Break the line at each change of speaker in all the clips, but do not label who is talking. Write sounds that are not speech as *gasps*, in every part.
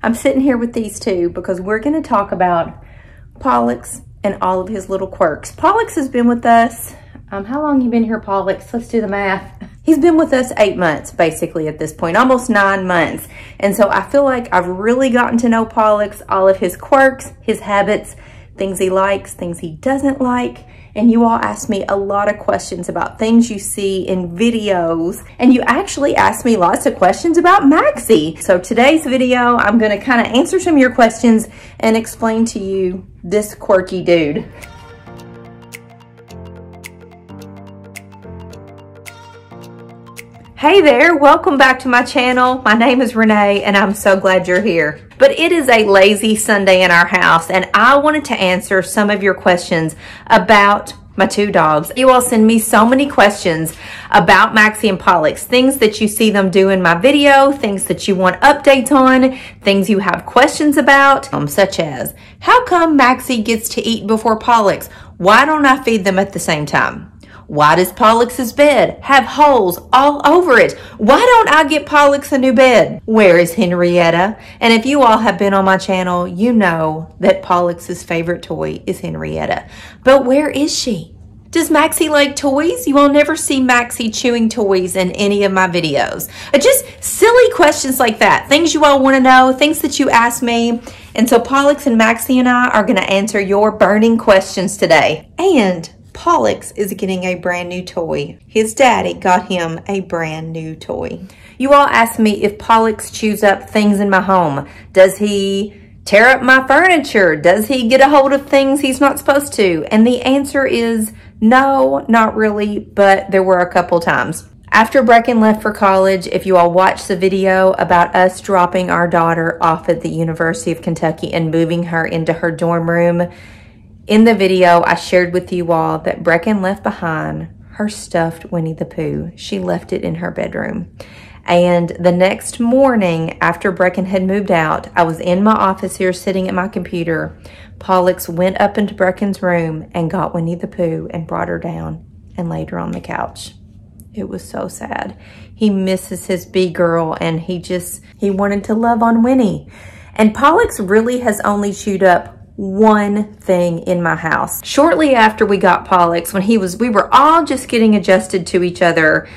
I'm sitting here with these two because we're going to talk about Pollux and all of his little quirks. Pollux has been with us. Um, how long you been here, Pollux? Let's do the math. He's been with us eight months, basically, at this point, almost nine months. And so I feel like I've really gotten to know Pollux, all of his quirks, his habits, things he likes, things he doesn't like. And you all asked me a lot of questions about things you see in videos. And you actually asked me lots of questions about Maxxie. So today's video, I'm gonna kind of answer some of your questions and explain to you this quirky dude. Hey there, welcome back to my channel. My name is Renee and I'm so glad you're here. But it is a lazy Sunday in our house and I wanted to answer some of your questions about my two dogs. You all send me so many questions about Maxxie and Pollux, things that you see them do in my video, things that you want updates on, things you have questions about, um, such as, how come Maxxie gets to eat before Pollux? Why don't I feed them at the same time? Why does Pollux's bed have holes all over it? Why don't I get Pollux a new bed? Where is Henrietta? And if you all have been on my channel, you know that Pollux's favorite toy is Henrietta. But where is she? Does Maxxie like toys? You will never see Maxxie chewing toys in any of my videos. Uh, just silly questions like that. Things you all want to know, things that you ask me. And so Pollux and Maxxie and I are going to answer your burning questions today. And Pollux is getting a brand new toy. His daddy got him a brand new toy. You all ask me if Pollux chews up things in my home. Does he tear up my furniture? Does he get a hold of things he's not supposed to? And the answer is no, not really, but there were a couple times. After Brecken left for college, if you all watched the video about us dropping our daughter off at the University of Kentucky and moving her into her dorm room, in the video, I shared with you all that Brecken left behind her stuffed Winnie the Pooh. She left it in her bedroom. And the next morning, after Brecken had moved out, I was in my office here sitting at my computer. Pollux went up into Brecken's room and got Winnie the Pooh and brought her down and laid her on the couch. It was so sad. He misses his bee girl and he just, he wanted to love on Winnie. And Pollux really has only chewed up one thing in my house. Shortly after we got Pollux, when he was, we were all just getting adjusted to each other,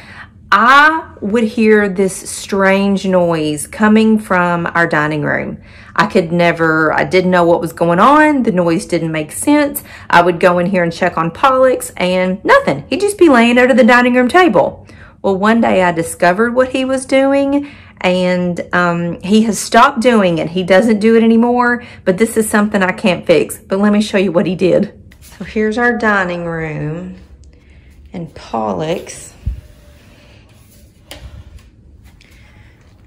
I would hear this strange noise coming from our dining room. I could never, I didn't know what was going on. The noise didn't make sense. I would go in here and check on Pollux and nothing. He'd just be laying under the dining room table. Well, one day I discovered what he was doing and um, he has stopped doing it. He doesn't do it anymore, but this is something I can't fix. But let me show you what he did. So here's our dining room and Pollux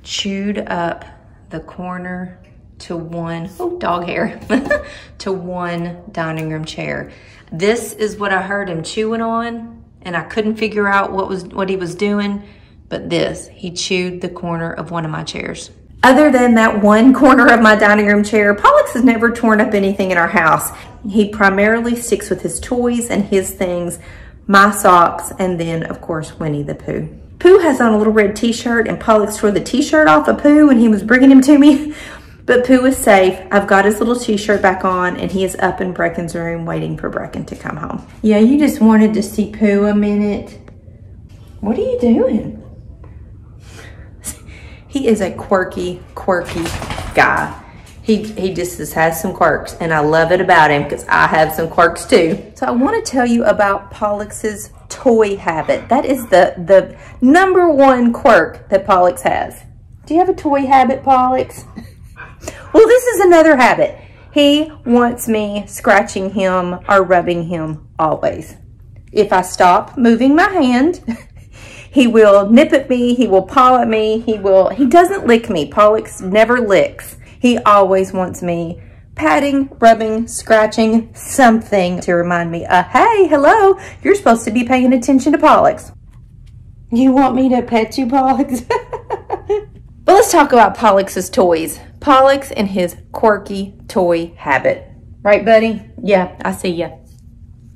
chewed up the corner to one, oh, dog hair, *laughs* to one dining room chair. This is what I heard him chewing on and I couldn't figure out what was what he was doing but this, he chewed the corner of one of my chairs. Other than that one corner of my dining room chair, Pollux has never torn up anything in our house. He primarily sticks with his toys and his things, my socks, and then, of course, Winnie the Pooh. Pooh has on a little red t-shirt, and Pollux tore the t-shirt off of Pooh, and he was bringing him to me. *laughs* But Pooh is safe. I've got his little t-shirt back on, and he is up in Brecken's room waiting for Brecken to come home. Yeah, you just wanted to see Pooh a minute. What are you doing? He is a quirky, quirky guy. He, he just has some quirks and I love it about him because I have some quirks too. So I want to tell you about Pollux's toy habit. That is the, the number one quirk that Pollux has. Do you have a toy habit, Pollux? well, this is another habit. He wants me scratching him or rubbing him always. If I stop moving my hand, *laughs* He will nip at me. He will paw at me. He will, he doesn't lick me. Pollux never licks. He always wants me patting, rubbing, scratching, something to remind me, uh, hey, hello, you're supposed to be paying attention to Pollux. You want me to pet you, Pollux? *laughs* but let's talk about Pollux's toys. Pollux and his quirky toy habit. Right, buddy? Yeah, I see ya.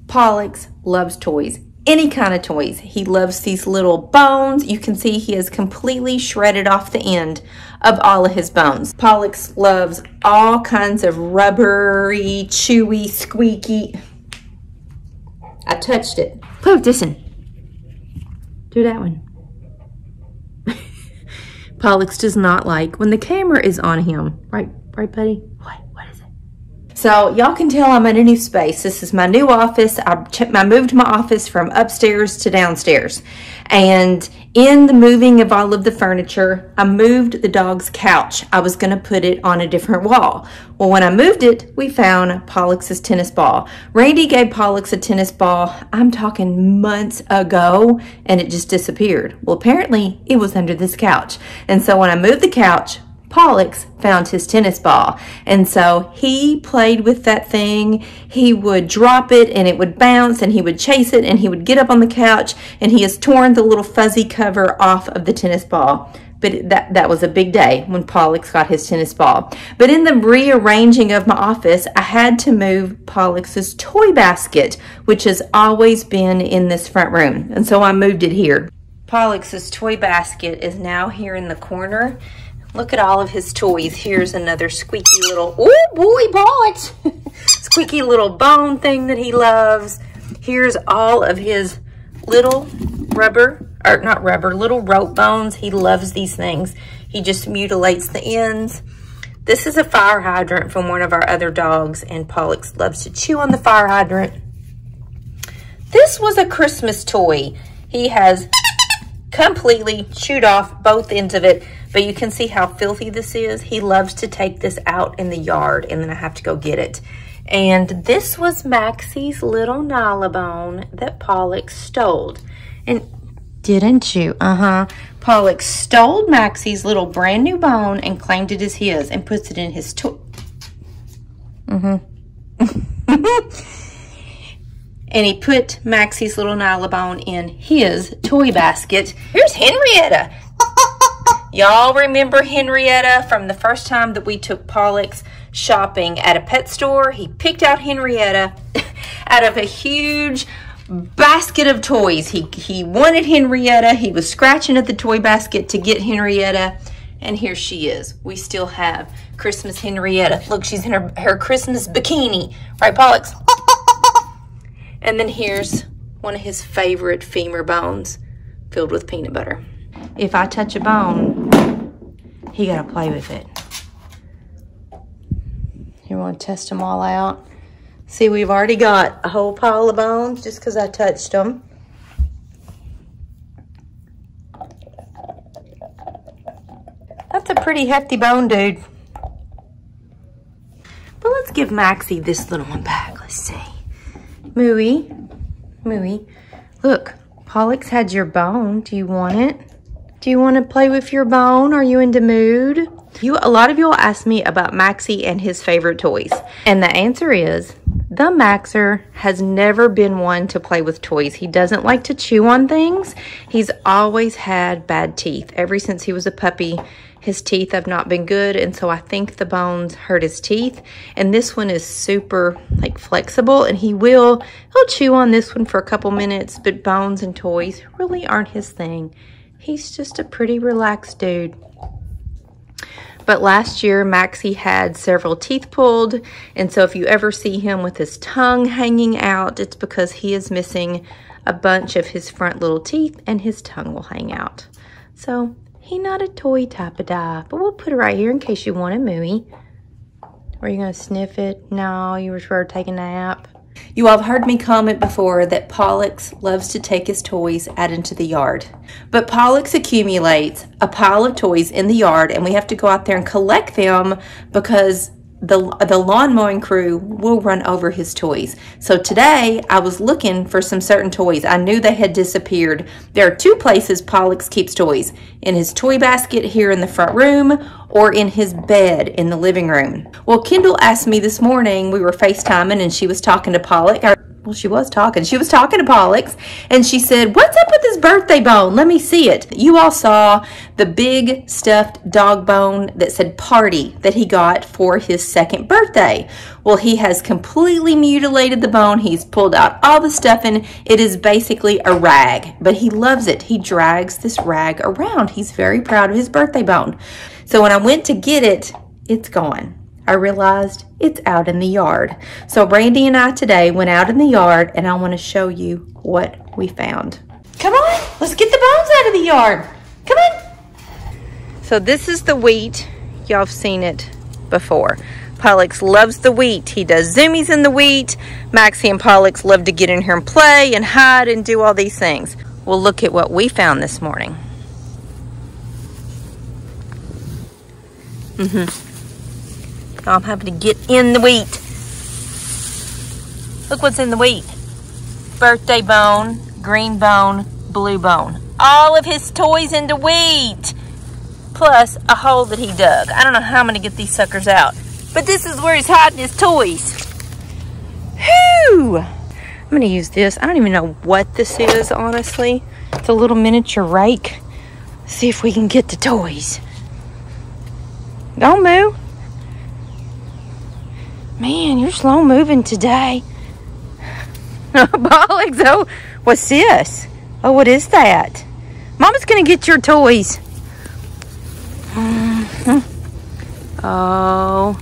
Pollux loves toys any kind of toys. He loves these little bones. You can see he has completely shredded off the end of all of his bones. Pollux loves all kinds of rubbery, chewy, squeaky. I touched it. Poof, listen. Do that one. *laughs* Pollux does not like when the camera is on him. Right, right, buddy? What? So y'all can tell I'm in a new space. This is my new office. I, I moved my office from upstairs to downstairs. And in the moving of all of the furniture, I moved the dog's couch. I was going to put it on a different wall. Well, when I moved it, we found Pollux's tennis ball. Randy gave Pollux a tennis ball, I'm talking months ago, and it just disappeared. Well, apparently it was under this couch. And so when I moved the couch, Pollux found his tennis ball. And so he played with that thing. He would drop it and it would bounce and he would chase it and he would get up on the couch and he has torn the little fuzzy cover off of the tennis ball. But that, that was a big day when Pollux got his tennis ball. But in the rearranging of my office, I had to move Pollux's toy basket, which has always been in this front room. And so I moved it here. Pollux's toy basket is now here in the corner. Look at all of his toys. Here's another squeaky little, oh boy, Pollux! *laughs* squeaky little bone thing that he loves. Here's all of his little rubber, or not rubber, little rope bones. He loves these things. He just mutilates the ends. This is a fire hydrant from one of our other dogs, and Pollux loves to chew on the fire hydrant. This was a Christmas toy. He has completely chewed off both ends of it. But you can see how filthy this is. He loves to take this out in the yard and then I have to go get it. And this was Maxxie's little Nylabone that Pollux stole. And didn't you? Uh-huh. Pollux stole Maxxie's little brand new bone and claimed it as his and puts it in his toy. Mm-hmm. *laughs* and he put Maxxie's little Nylabone in his toy basket. Here's Henrietta. Y'all remember Henrietta from the first time that we took Pollux shopping at a pet store? He picked out Henrietta *laughs* out of a huge basket of toys. He, he wanted Henrietta. He was scratching at the toy basket to get Henrietta. And here she is. We still have Christmas Henrietta. Look, she's in her, her Christmas bikini. Right, Pollux? *laughs* and then here's one of his favorite femur bones filled with peanut butter if I touch a bone, he got to play with it. You want to test them all out? See, we've already got a whole pile of bones just because I touched them. That's a pretty hefty bone, dude. But let's give Maxxie this little one back. Let's see. Mooey. Mooey. Look, Pollux had your bone. Do you want it? Do you want to play with your bone? Are you in the mood? You, a lot of you will ask me about Maxxie and his favorite toys. And the answer is, the Maxer has never been one to play with toys. He doesn't like to chew on things. He's always had bad teeth. Ever since he was a puppy, his teeth have not been good. And so I think the bones hurt his teeth. And this one is super like flexible and he will, he'll chew on this one for a couple minutes, but bones and toys really aren't his thing. He's just a pretty relaxed dude. But last year, Maxxie had several teeth pulled. And so if you ever see him with his tongue hanging out, it's because he is missing a bunch of his front little teeth and his tongue will hang out. So he not a toy type of dog, but we'll put it right here in case you want a mooey. Are you going to sniff it? No, you were to take a nap. You all have heard me comment before that Pollux loves to take his toys out into the yard. But Pollux accumulates a pile of toys in the yard and we have to go out there and collect them because the, the lawn mowing crew will run over his toys. So today I was looking for some certain toys. I knew they had disappeared. There are two places Pollux keeps toys. In his toy basket here in the front room or in his bed in the living room. Well, Kendall asked me this morning, we were FaceTiming and she was talking to Pollux well, she was talking. She was talking to Pollux, and she said, What's up with this birthday bone? Let me see it. You all saw the big stuffed dog bone that said party that he got for his second birthday. Well, he has completely mutilated the bone. He's pulled out all the stuffing. It is basically a rag, but he loves it. He drags this rag around. He's very proud of his birthday bone. So when I went to get it, it's gone. I realized it's out in the yard. So Randy and I today went out in the yard and I want to show you what we found. Come on, let's get the bones out of the yard. Come on. So this is the wheat. Y'all have seen it before. Pollux loves the wheat. He does zoomies in the wheat. Maxxie and Pollux love to get in here and play and hide and do all these things. Well, look at what we found this morning. Mm-hmm. I'm having to get in the wheat. Look what's in the wheat. Birthday bone, green bone, blue bone. All of his toys in the wheat. Plus a hole that he dug. I don't know how I'm going to get these suckers out. But this is where he's hiding his toys. Whew! I'm going to use this. I don't even know what this is, honestly. It's a little miniature rake. See if we can get the toys. Don't move. Man, you're slow moving today. *laughs* Pollux, oh, what's this? Oh, what is that? Mama's gonna get your toys. Mm-hmm. Oh,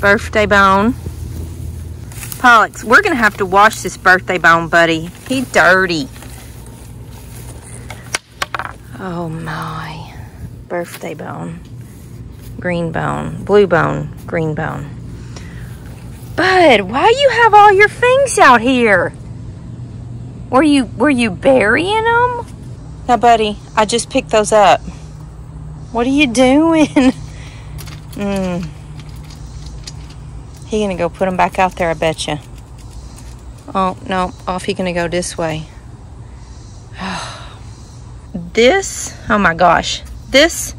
birthday bone. Pollux, we're gonna have to wash this birthday bone, buddy. He's dirty. Oh my. Birthday bone. Green bone. Blue bone. Green bone. Bud, why you have all your things out here? Were you were you burying them? Now, buddy, I just picked those up. What are you doing? *laughs* mm. He gonna go put them back out there, I bet you. Oh, no, off he gonna go this way. *sighs* this, oh my gosh, this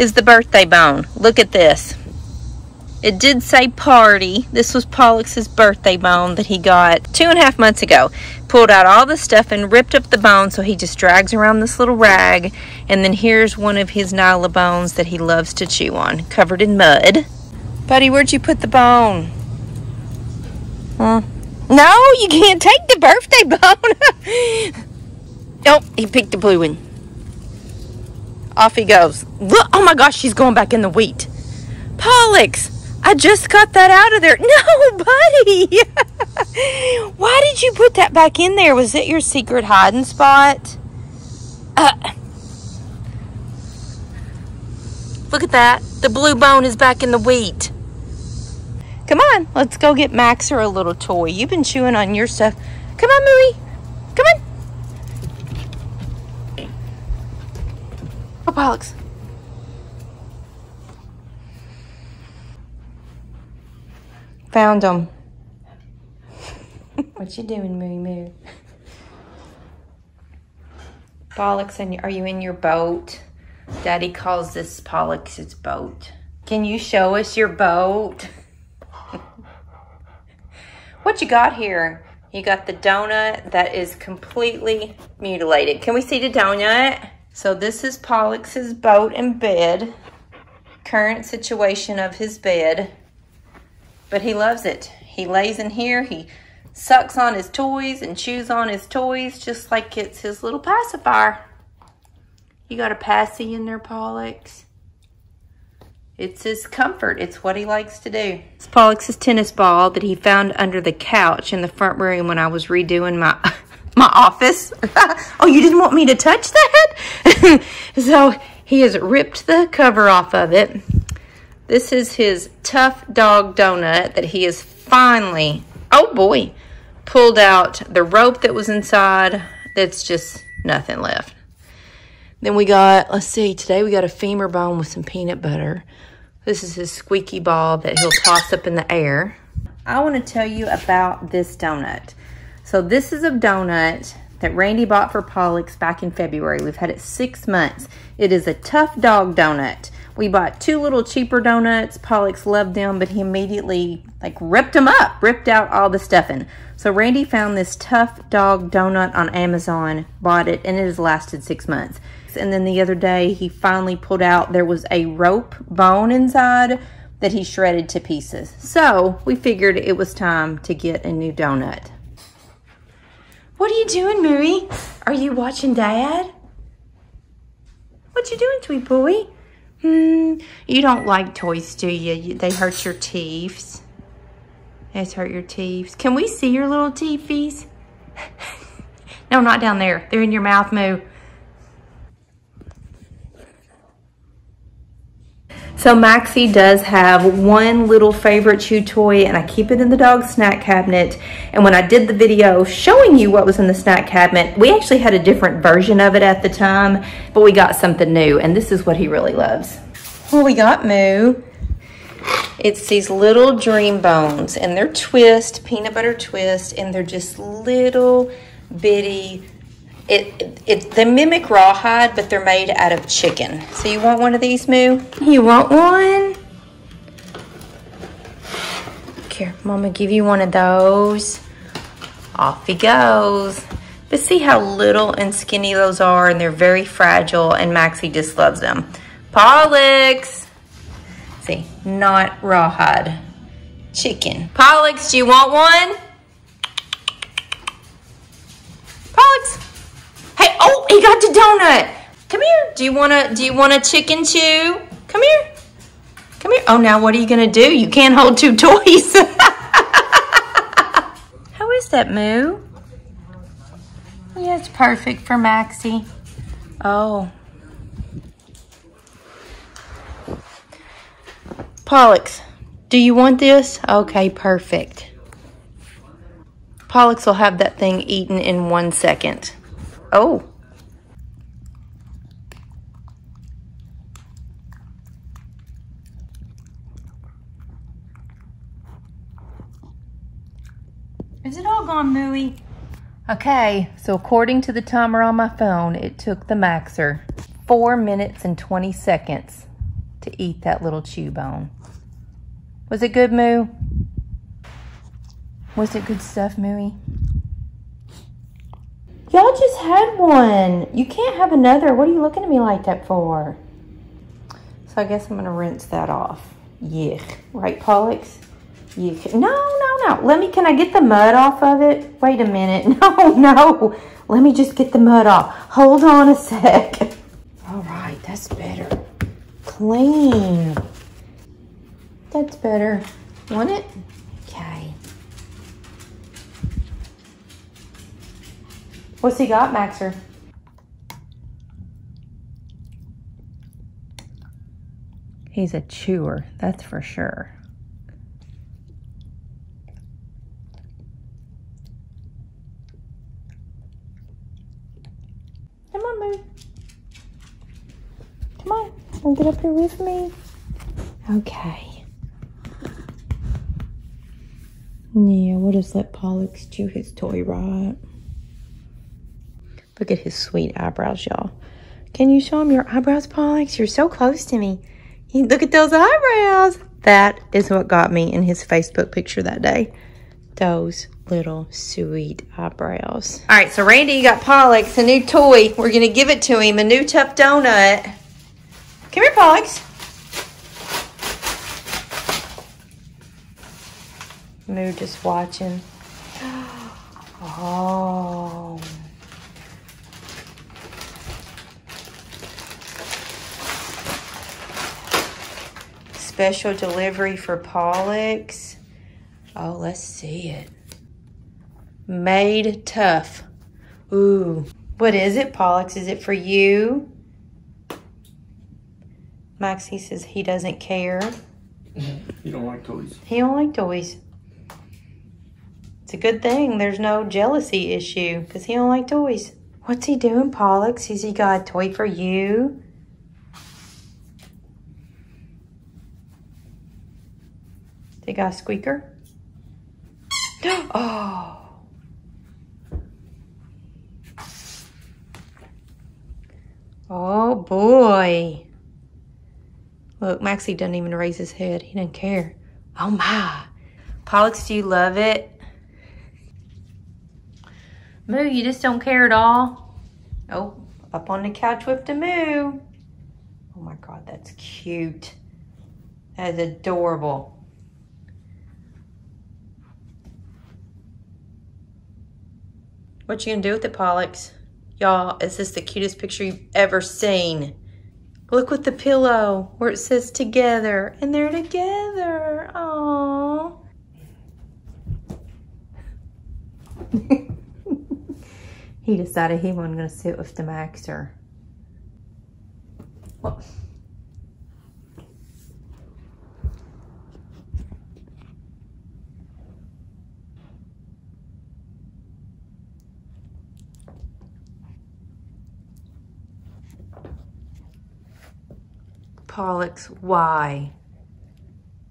is the birthday bone. Look at this. It did say party. This was Pollux's birthday bone that he got two and a half months ago. Pulled out all the stuff and ripped up the bone so he just drags around this little rag. And then here's one of his Nylabones that he loves to chew on, covered in mud. Buddy, where'd you put the bone? Huh? No, you can't take the birthday bone. *laughs* oh, he picked the blue one. Off he goes. Look, oh my gosh, she's going back in the wheat. Pollux, I just got that out of there. *laughs* No, buddy. *laughs* Why did you put that back in there? Was it your secret hiding spot? Uh, look at that. The blue bone is back in the wheat. Come on, let's go get Maxer a little toy. You've been chewing on your stuff. Come on, Mooey. Come on. Oh, Pollux. Found them. *laughs* what you doing, Moo Moo? Pollux, and are you in your boat? Daddy calls this Pollux's boat. Can you show us your boat? *laughs* what you got here? You got the donut that is completely mutilated. Can we see the donut? So this is Pollux's boat and bed. Current situation of his bed but he loves it. He lays in here, he sucks on his toys and chews on his toys just like it's his little pacifier. You got a passy in there, Pollux? It's his comfort. It's what he likes to do. It's Pollux's tennis ball that he found under the couch in the front room when I was redoing my my office. *laughs* oh, you didn't want me to touch that? *laughs* so he has ripped the cover off of it this is his tough dog donut that he has finally, oh boy, pulled out the rope that was inside. That's just nothing left. Then we got, let's see, today we got a femur bone with some peanut butter. This is his squeaky ball that he'll toss up in the air. I want to tell you about this donut. So this is a donut that Randy bought for Pollux back in February. We've had it six months. It is a tough dog donut. We bought two little cheaper donuts. Pollux loved them, but he immediately like ripped them up, ripped out all the stuffing. So Randy found this tough dog donut on Amazon, bought it, and it has lasted six months. And then the other day, he finally pulled out, there was a rope bone inside that he shredded to pieces. So we figured it was time to get a new donut. What are you doing, Mary? Are you watching Dad? What you doing, Tweet Boy? Hmm, you don't like toys, do you? they hurt your teeth. They hurt your teeth. Can we see your little teethies? *laughs* no, not down there. They're in your mouth, Moo. So Maxxie does have one little favorite chew toy and I keep it in the dog snack cabinet. And when I did the video showing you what was in the snack cabinet, we actually had a different version of it at the time, but we got something new and this is what he really loves. Well, we got Moo. It's these little dream bones and they're twist, peanut butter twist, and they're just little bitty it, it, they mimic rawhide, but they're made out of chicken. So you want one of these, Moo? You want one? Here, Mama give you one of those. Off he goes. But see how little and skinny those are, and they're very fragile, and Maxxie just loves them. Pollux. See, not rawhide. Chicken. Pollux, do you want one? Pollux. Hey, oh, he got the donut. Come here. Do you want to do you want a chicken chew? Come here. Come here. Oh, now what are you going to do? You can't hold two toys. *laughs* How is that, Moo? Yeah, it's perfect for Maxxie. Oh. Pollux, do you want this? Okay, perfect. Pollux will have that thing eaten in one second. Oh. Is it all gone, Mooey? Okay, so according to the timer on my phone, it took the Maxer 4 minutes and 20 seconds to eat that little chew bone. Was it good, Moo? Was it good stuff, Mooey? Y'all just had one. You can't have another. What are you looking at me like that for? So I guess I'm going to rinse that off. Yeah. Right, Pollux? Yuck. No, no, no. Let me, can I get the mud off of it? Wait a minute. *laughs* No, no. Let me just get the mud off. Hold on a sec. All right, that's better. Clean. That's better. Want it? What's he got, Maxer? He's a chewer, that's for sure. Come on, Moo. Come on, come get up here with me. Okay. Yeah, we'll just let Pollux chew his toy right. Look at his sweet eyebrows, y'all. Can you show him your eyebrows, Pollux? You're so close to me. Look at those eyebrows. That is what got me in his Facebook picture that day. Those little sweet eyebrows. All right, so Randy you got Pollux, a new toy. We're going to give it to him, a new tough donut. Come here, Pollux. Moo just watching. *gasps* Oh. Special delivery for Pollux. Oh, let's see it. Made tough. Ooh, what is it, Pollux? Is it for you? Maxxie says he doesn't care. *laughs*
He don't like toys.
He don't like toys. It's a good thing there's no jealousy issue because he don't like toys. What's he doing, Pollux? Has he got a toy for you? They got a squeaker. *gasps* oh. Oh boy. Look, Maxxie doesn't even raise his head. He doesn't care. Oh my. Pollux, do you love it? Moo, you just don't care at all? Oh, up on the couch with the Moo. Oh my God, that's cute. That is adorable. What you gonna do with it, Pollux? Y'all, is this the cutest picture you've ever seen? Look with the pillow where it says together. And they're together. Aww. *laughs* he decided he wasn't going to sit with the Maxer. Well, Pollux, why?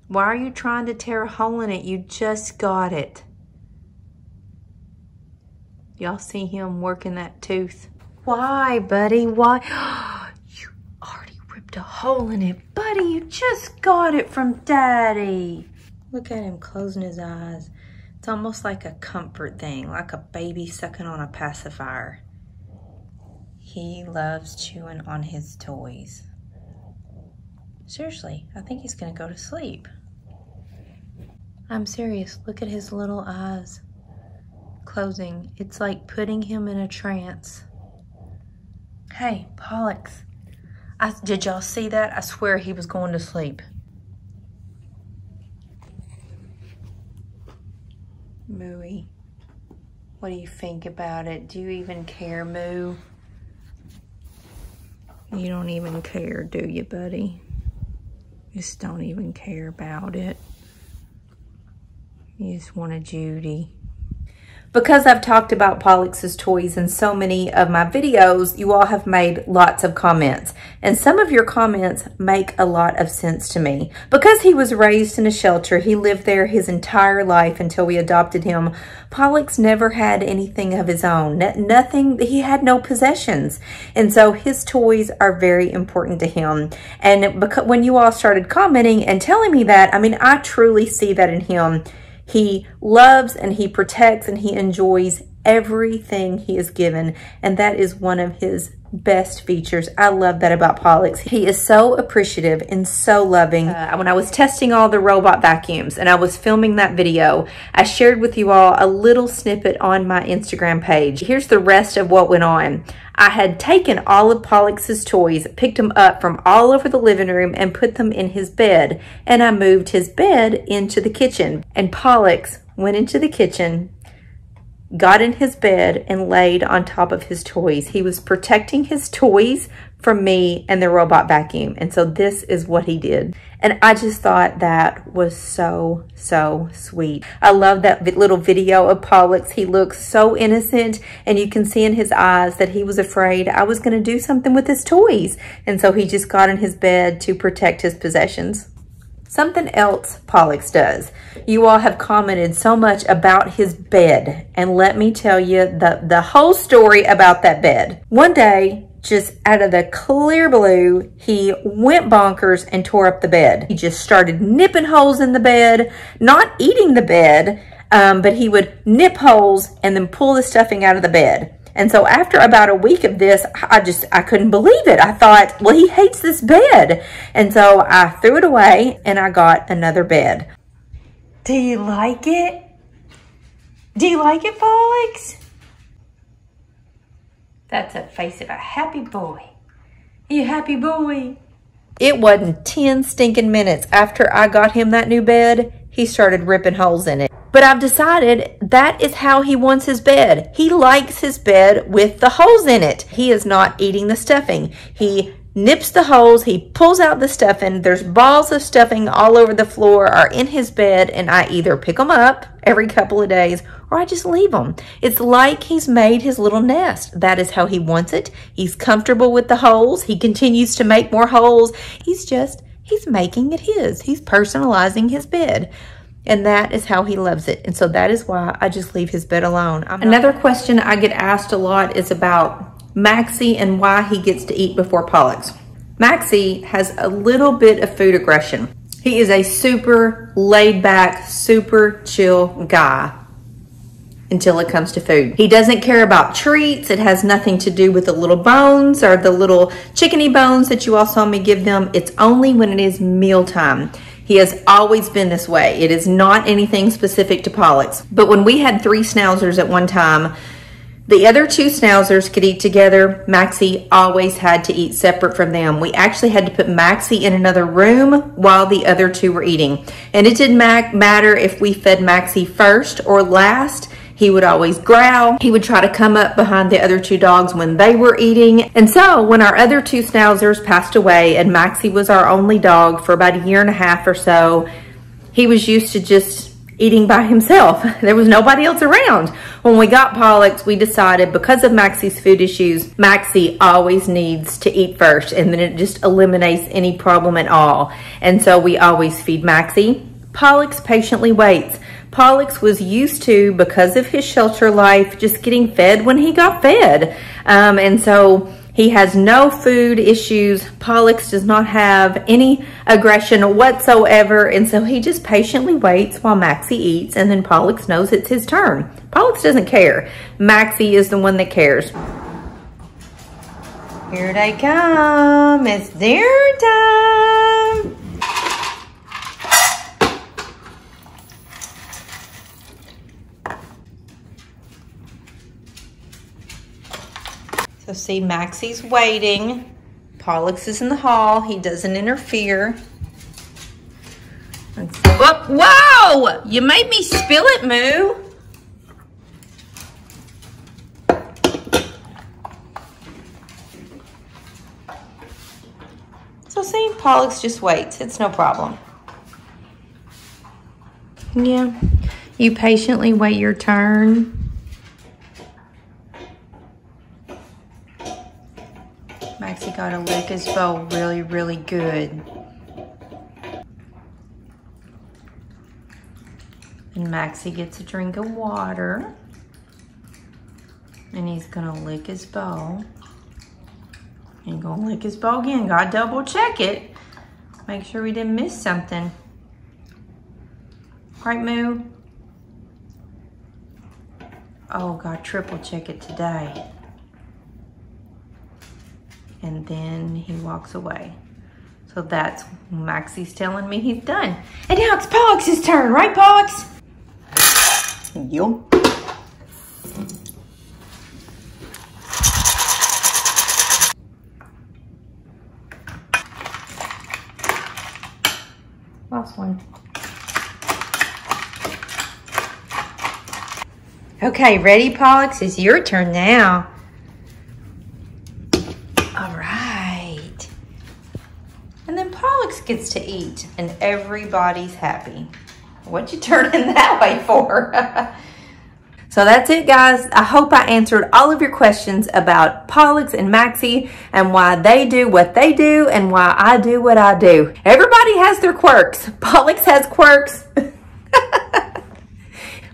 Why are you trying to tear a hole in it? You just got it. Y'all see him working that tooth? Why, buddy? Why? *gasps* you already ripped a hole in it. Buddy, you just got it from daddy. Look at him closing his eyes. It's almost like a comfort thing, like a baby sucking on a pacifier. He loves chewing on his toys. Seriously, I think he's gonna go to sleep. I'm serious, look at his little eyes closing. It's like putting him in a trance. Hey, Pollux, I, did y'all see that? I swear he was going to sleep. Mooey, what do you think about it? Do you even care, Moo? You don't even care, do you, buddy? Just don't even care about it. You just want a Judy. Because I've talked about Pollux's toys in so many of my videos, you all have made lots of comments. And some of your comments make a lot of sense to me. Because he was raised in a shelter, he lived there his entire life until we adopted him. Pollux never had anything of his own. Nothing, he had no possessions. And so his toys are very important to him. And when you all started commenting and telling me that, I mean, I truly see that in him. He loves and he protects and he enjoys everything he is given. And that is one of his best features. I love that about Pollux. He is so appreciative and so loving. Uh, when I was testing all the robot vacuums and I was filming that video, I shared with you all a little snippet on my Instagram page. Here's the rest of what went on. I had taken all of Pollux's toys, picked them up from all over the living room and put them in his bed. And I moved his bed into the kitchen. And Pollux went into the kitchen, got in his bed and laid on top of his toys. He was protecting his toys from me and the robot vacuum. And so this is what he did. And I just thought that was so, so sweet. I love that little video of Pollux. He looks so innocent and you can see in his eyes that he was afraid I was going to do something with his toys. And so he just got in his bed to protect his possessions. Something else Pollux does. You all have commented so much about his bed. And let me tell you the, the whole story about that bed. One day, just out of the clear blue, he went bonkers and tore up the bed. He just started nipping holes in the bed, not eating the bed, um, but he would nip holes and then pull the stuffing out of the bed. And so after about a week of this, I just, I couldn't believe it. I thought, well, he hates this bed. And so I threw it away and I got another bed. Do you like it? Do you like it, Pollux? That's a face of a happy boy. You happy boy? It wasn't 10 stinking minutes after I got him that new bed, he started ripping holes in it. But I've decided that is how he wants his bed. He likes his bed with the holes in it. He is not eating the stuffing. He nips the holes, he pulls out the stuffing. There's balls of stuffing all over the floor or in his bed, and I either pick them up every couple of days or I just leave them. It's like he's made his little nest. That is how he wants it. He's comfortable with the holes. He continues to make more holes. He's just, he's making it his. He's personalizing his bed. And that is how he loves it. And so that is why I just leave his bed alone. Another question I get asked a lot is about Maxxie and why he gets to eat before Pollux. Maxxie has a little bit of food aggression. He is a super laid back, super chill guy until it comes to food. He doesn't care about treats. It has nothing to do with the little bones or the little chickeny bones that you all saw me give them. It's only when it is mealtime. He has always been this way. It is not anything specific to Pollux. But when we had three schnauzers at one time, The other two schnauzers could eat together. Maxxie always had to eat separate from them. We actually had to put Maxxie in another room while the other two were eating. And it didn't matter if we fed Maxxie first or last. He would always growl. He would try to come up behind the other two dogs when they were eating. And so when our other two schnauzers passed away and Maxxie was our only dog for about a year and a half or so, he was used to just eating by himself. *laughs* There was nobody else around. When we got Pollux, we decided because of Maxxie's food issues, Maxxie always needs to eat first and then it just eliminates any problem at all. And so we always feed Maxxie. Pollux patiently waits. Pollux was used to, because of his shelter life, just getting fed when he got fed. Um, and so he has no food issues. Pollux does not have any aggression whatsoever. And so he just patiently waits while Maxxie eats. And then Pollux knows it's his turn. Pollux doesn't care. Maxxie is the one that cares. Here they come. It's their time. So see, Maxxie's waiting. Pollux is in the hall. He doesn't interfere. whoa! You made me spill it, Moo. So see, Pollux just waits. It's no problem. Yeah. You patiently wait your turn. Got his bowl really, really good. And Maxxie gets a drink of water. And he's gonna lick his bowl. And gonna lick his bowl again. Gotta double check it. Make sure we didn't miss something. Right, Moo? Oh, God, triple check it today and then he walks away. So that's Maxxie's telling me he's done. And now it's Pollux's turn, right, Pollux?
Yep.
Last one. Okay, ready, Pollux? It's your turn now. gets to eat and everybody's happy. What you turning *laughs* that way for? *laughs* so that's it, guys. I hope I answered all of your questions about Pollux and Maxxie and why they do what they do and why I do what I do. Everybody has their quirks. *laughs* Pollux has quirks.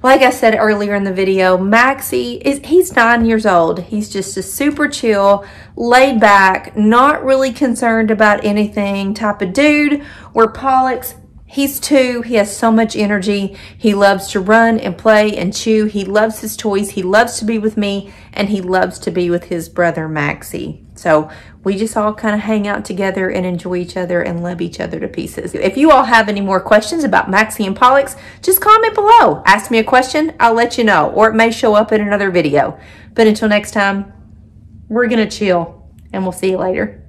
Like I said earlier in the video, Maxxie is he's nine years old. He's just a super chill, laid back, not really concerned about anything type of dude. Where Pollux, he's two, he has so much energy. He loves to run and play and chew. He loves his toys. He loves to be with me and he loves to be with his brother Maxxie. So we just all kind of hang out together and enjoy each other and love each other to pieces. If you all have any more questions about Maxxie and Pollux, just comment below. Ask me a question, I'll let you know, or it may show up in another video. But until next time, we're going to chill and we'll see you later.